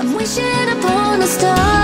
I'm wishing upon a star.